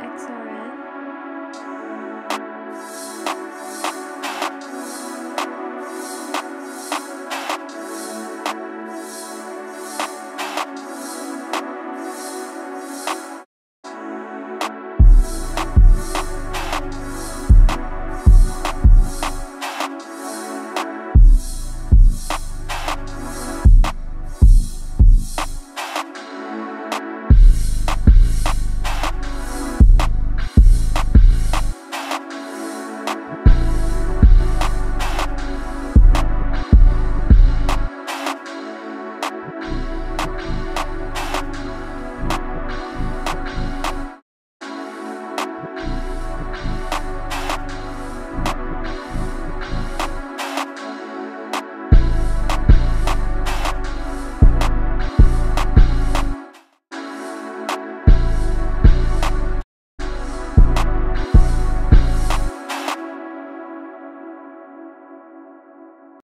XRS.